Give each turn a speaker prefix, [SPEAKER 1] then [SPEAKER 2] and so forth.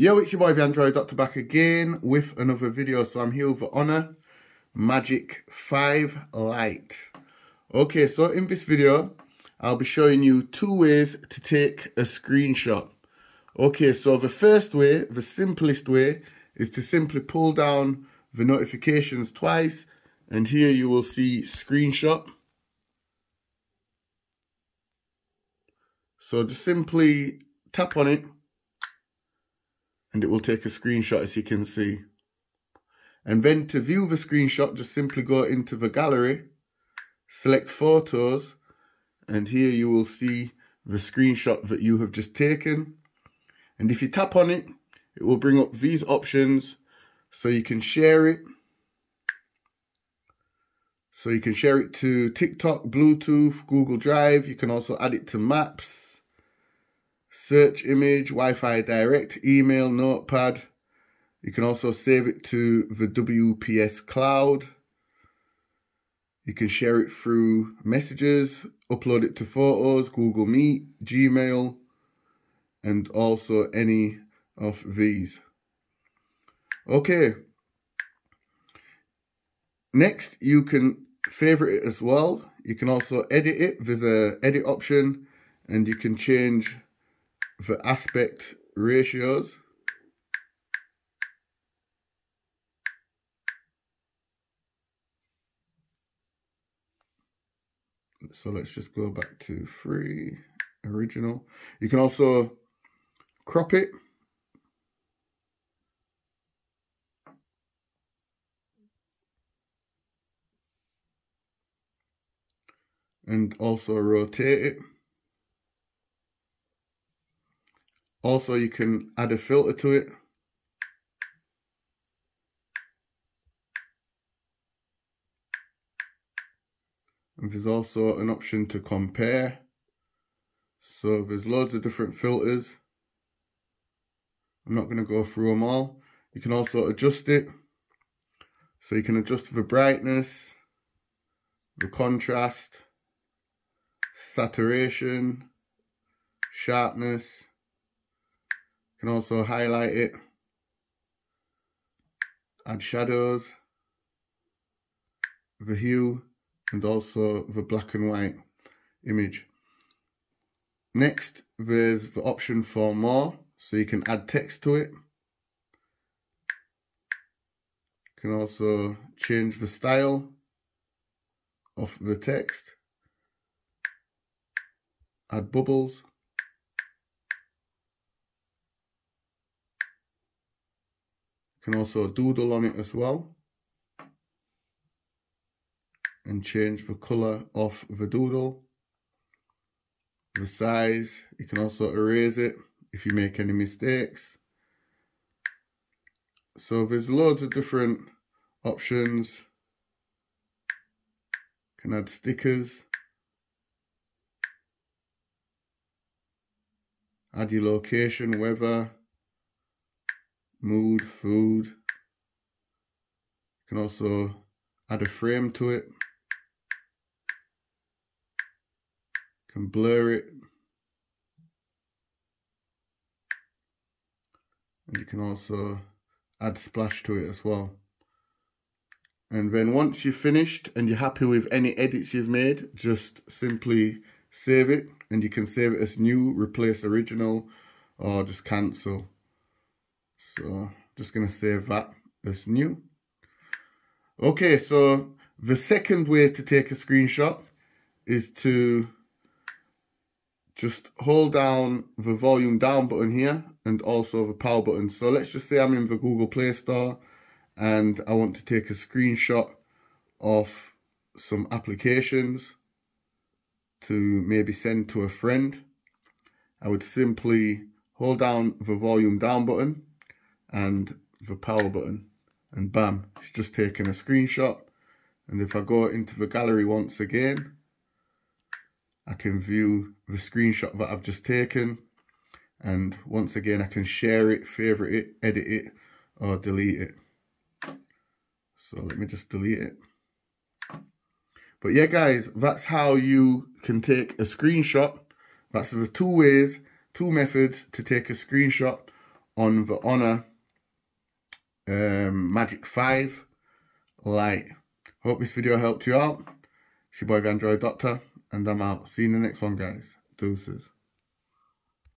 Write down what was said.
[SPEAKER 1] Yo, it's your boy Android Doctor back again with another video. So I'm here with Honor Magic 5 Lite. Okay, so in this video, I'll be showing you two ways to take a screenshot. Okay, so the first way, the simplest way, is to simply pull down the notifications twice. And here you will see screenshot. So just simply tap on it and it will take a screenshot as you can see. And then to view the screenshot, just simply go into the gallery, select photos, and here you will see the screenshot that you have just taken. And if you tap on it, it will bring up these options so you can share it. So you can share it to TikTok, Bluetooth, Google Drive. You can also add it to Maps search image, Wi-Fi direct, email, notepad. You can also save it to the WPS cloud. You can share it through messages, upload it to photos, Google Meet, Gmail, and also any of these. Okay. Next, you can favorite it as well. You can also edit it. There's a edit option and you can change the aspect ratios. So let's just go back to free, original. You can also crop it. And also rotate it. Also, you can add a filter to it. And there's also an option to compare. So there's loads of different filters. I'm not going to go through them all. You can also adjust it. So you can adjust the brightness, the contrast, saturation, sharpness, can also highlight it, add shadows, the hue, and also the black and white image. Next, there's the option for more, so you can add text to it. You can also change the style of the text, add bubbles, can also doodle on it as well. And change the color of the doodle. The size you can also erase it if you make any mistakes. So there's loads of different options. Can add stickers. Add your location weather mood, food. You can also add a frame to it. You can blur it. And you can also add splash to it as well. And then once you've finished and you're happy with any edits you've made, just simply save it and you can save it as new, replace original, or just cancel. So just going to save that as new. Okay, so the second way to take a screenshot is to just hold down the volume down button here and also the power button. So let's just say I'm in the Google Play Store and I want to take a screenshot of some applications to maybe send to a friend. I would simply hold down the volume down button and the power button and bam it's just taken a screenshot. And if I go into the gallery once again I can view the screenshot that I've just taken. And once again I can share it, favorite it, edit it or delete it. So let me just delete it. But yeah guys that's how you can take a screenshot. That's the two ways two methods to take a screenshot on the Honor um, Magic 5 Lite. Hope this video helped you out. It's your boy the Android Doctor, and I'm out. See you in the next one, guys. Deuces.